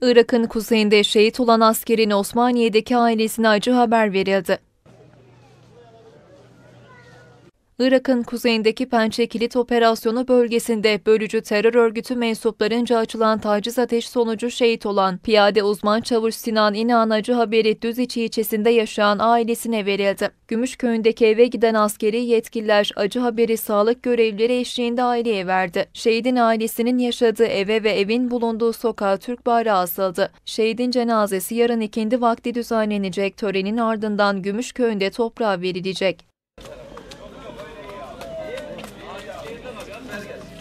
Irak'ın kuzeyinde şehit olan askerin Osmaniye'deki ailesine acı haber verildi. Irak'ın kuzeyindeki Pençe Kilit Operasyonu bölgesinde bölücü terör örgütü mensuplarınca açılan taciz ateş sonucu şehit olan piyade uzman çavuş Sinan İnan acı haberi Düziçi ilçesinde yaşayan ailesine verildi. Gümüşköy'ündeki eve giden askeri yetkililer acı haberi sağlık görevlileri eşliğinde aileye verdi. Şehidin ailesinin yaşadığı eve ve evin bulunduğu sokağa Türk bayrağı asıldı. Şehidin cenazesi yarın ikindi vakti düzenlenecek törenin ardından Gümüşköy'ünde toprağa verilecek. Gracias.